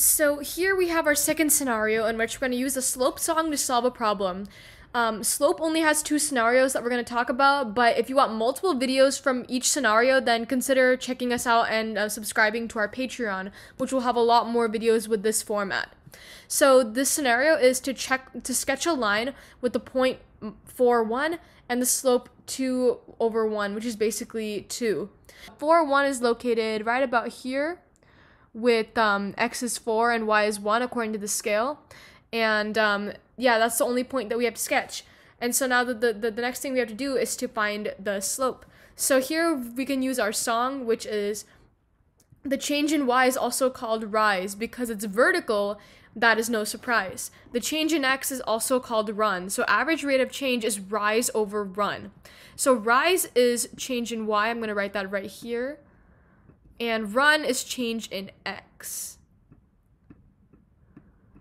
So here we have our second scenario in which we're going to use a slope song to solve a problem. Um, slope only has two scenarios that we're going to talk about, but if you want multiple videos from each scenario, then consider checking us out and uh, subscribing to our Patreon, which will have a lot more videos with this format. So this scenario is to check to sketch a line with the point 4 1 and the slope 2 over 1, which is basically 2. 4 1 is located right about here with um, x is 4 and y is 1 according to the scale. And um, yeah, that's the only point that we have to sketch. And so now the, the, the next thing we have to do is to find the slope. So here we can use our song, which is the change in y is also called rise because it's vertical. That is no surprise. The change in x is also called run. So average rate of change is rise over run. So rise is change in y. I'm going to write that right here and run is change in x.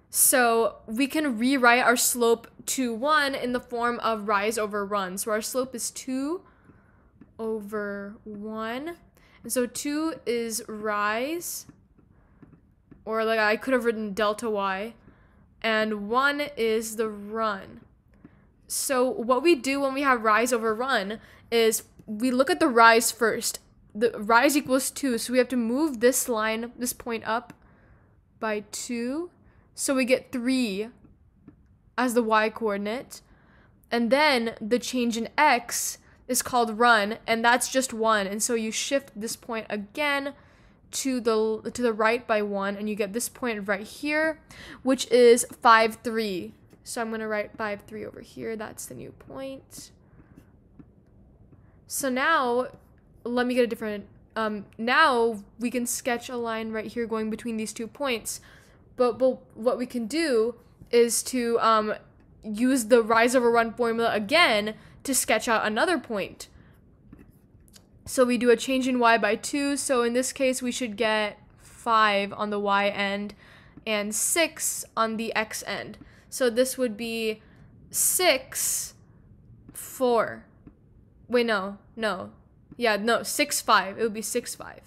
So we can rewrite our slope to 1 in the form of rise over run. So our slope is 2 over 1. And so 2 is rise, or like I could have written delta y, and 1 is the run. So what we do when we have rise over run is we look at the rise first the rise equals 2, so we have to move this line, this point up by 2. So we get 3 as the y coordinate. And then the change in x is called run, and that's just 1. And so you shift this point again to the to the right by 1 and you get this point right here, which is 5 3. So I'm going to write 5 3 over here. That's the new point. So now let me get a different um, now we can sketch a line right here going between these two points. But, but what we can do is to um, use the rise over run formula again to sketch out another point. So we do a change in y by 2 so in this case we should get 5 on the y end and 6 on the x end. So this would be 6 4 wait no no yeah, no, 6 5. It would be 6 5.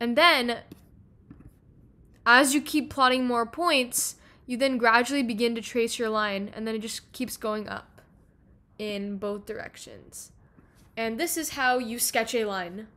And then, as you keep plotting more points, you then gradually begin to trace your line, and then it just keeps going up in both directions. And this is how you sketch a line.